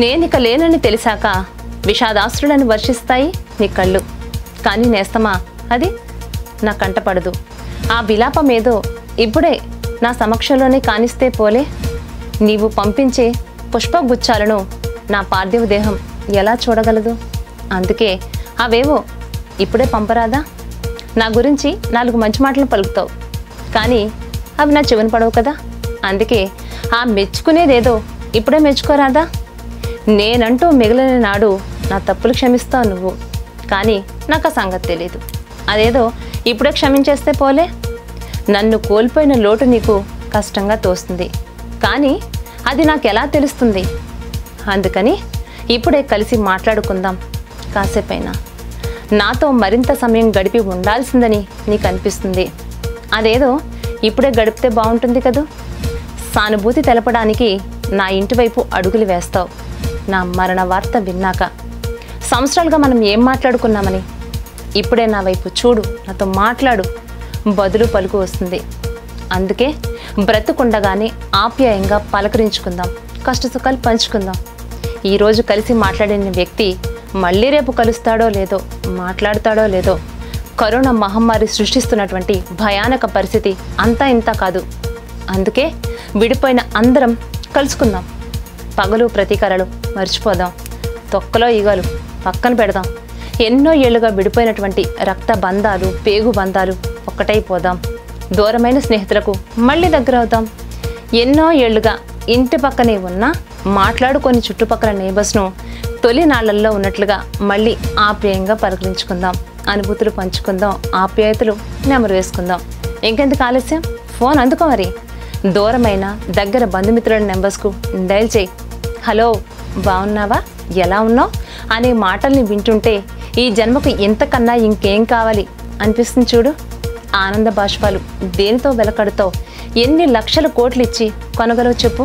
నేనిక లేనని తెలిసాక విషాదాశ్రులను వర్షిస్తాయి నీ కళ్ళు. కానీ నేస్తమా? అది నా కంటపడదు ఆ విలాపం ఏదో ఇప్పుడే నా సమక్షంలోనే కానిస్తే పోలే. నీవు పంపించే పుష్పగుచ్చాలను నా పార్థివ దేహం ఎలా చూడగలదు? అందుకే అవేవో ఇప్పుడే పంపరాదా? నా గురించి నాలుగు మంచి మాటలు పలుకుతావు. కానీ అవి నా చెవిన పడవు కదా? అందుకే ఆ మెచ్చుకునేదేదో ఇప్పుడే మెచ్చుకోరాదా? నేనంటూ మిగిలిన నాడు నా తప్పులు క్షమిస్తావు నువ్వు. కానీ నాకు ఆ సంగతి తెలియదు అదేదో ఇప్పుడే క్షమించేస్తే పోలే. నన్ను కోల్పోయిన లోటు నీకు కష్టంగా తోస్తుంది. కానీ అది నాకు ఎలా తెలుస్తుంది? అందుకని ఇప్పుడే కలిసి మాట్లాడుకుందాం. కాసేపైనా. నాతో మరింత సమయం గడిపి ఉండాల్సిందని నీకు అనిపిస్తుంది అదేదో ఇప్పుడే గడిపితే బాగుంటుంది కదూ? సానుభూతి తెలపడానికి నా ఇంటి వైపు అడుగులు వేస్తావు. నా మరణ వార్త విన్నాక. సంవత్సరాలుగా మనం ఏం మాట్లాడుకున్నామని? ఇప్పుడే నా వైపు చూడు నాతో మాట్లాడు. బదులు పలుకు వస్తుంది. అందుకే బ్రతుకుండగానే ఆప్యాయంగా పలకరించుకుందాం. కష్టసుఖాలు పంచుకుందాం. ఈరోజు కలిసి మాట్లాడిన వ్యక్తి మళ్ళీ రేపు కలుస్తాడో లేదో మాట్లాడతాడో లేదో కరోనా మహమ్మారి సృష్టిస్తున్నటువంటి భయానక పరిస్థితి అంతా ఇంత కాదు. అందుకే విడిపోయిన అందరం కలుసుకుందాం. పగలు ప్రతీకారాలు మర్చిపోదాం. తొక్కలో ఈగలు పక్కన పెడదాం. ఎన్నో ఏళ్ళుగా విడిపోయినటువంటి రక్త బంధాలు పేగు బంధాలు ఒక్కటైపోదాం దూరమైన స్నేహితులకు మళ్ళీ దగ్గర అవుదాం. ఎన్నో ఏళ్ళుగా ఇంటి పక్కనే ఉన్నా మాట్లాడుకొని చుట్టుపక్కల నేబర్స్ను తొలి నాళ్ళల్లో ఉన్నట్లుగా మళ్ళీ ఆప్యాయంగా పలకరించుకుందాం అనుభూతులు పంచుకుందాం ఆప్యాయతలు నెమరు వేసుకుందాం. ఇంకెందుకు ఆలస్యం? ఫోన్ అందుకో మరి. దూరమైన దగ్గర బంధుమిత్రుల నెంబర్స్కు డైల్ చేయి. హలో బాగున్నావా? ఎలా ఉన్నావు? అనే మాటల్ని వింటుంటే ఈ జన్మకు ఇంతకన్నా ఇంకేం కావాలి అనిపిస్తుంది చూడు. ఆనంద బాష్పాలు దేనితో వెలకడతావు? ఎన్ని లక్షల కోట్లు ఇచ్చి కొనగలవు చెప్పు.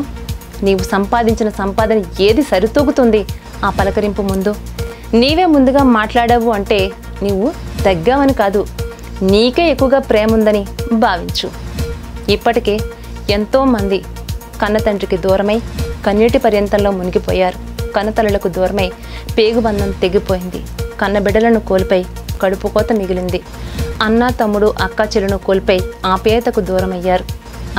నీవు సంపాదించిన సంపాదన ఏది సరితూగుతుంది ఆ పలకరింపు ముందు? నీవే ముందుగా మాట్లాడావు అంటే నీవు తగ్గావని కాదు నీకే ఎక్కువగా ప్రేమ ఉందని భావించు. ఇప్పటికే ఎంతోమంది కన్నతండ్రికి దూరమై కన్నీటి పర్యంతంలో మునిగిపోయారు. కనతలలకు దూరమై పేగుబంధం తెగిపోయింది. కన్నబిడ్డలను కోల్పోయి కడుపు కోత మిగిలింది. అన్న తమ్ముడు అక్క చెల్లును కోల్పోయి ఆప్యాయతకు దూరమయ్యారు.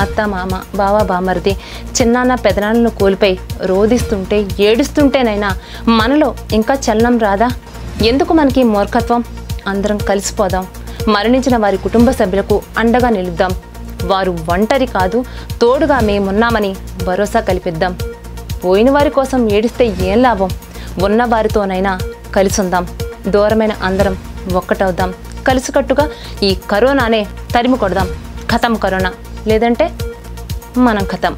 అత్త మామ బావ బామరిది చిన్నాన్న పెదనాన్నను కోల్పోయి రోదిస్తుంటే ఏడుస్తుంటేనైనా మనలో ఇంకా చలనం రాదా? ఎందుకు మనకి మూర్ఖత్వం? అందరం కలిసిపోదాం. మరణించిన వారి కుటుంబ సభ్యులకు అండగా నిలుద్దాం. వారు ఒంటరి కాదు తోడుగా మేమున్నామని భరోసా కల్పిద్దాం. పోయిన వారి కోసం ఏడిస్తే ఏం లాభం? ఉన్న వారితోనైనా కలిసుందాం. దూరమైన అందరం ఒక్కటవుదాం. కలిసికట్టుగా ఈ కరోనానే తరిమి కొడదాం ఖతం కరోనా. లేదంటే మనం ఖతం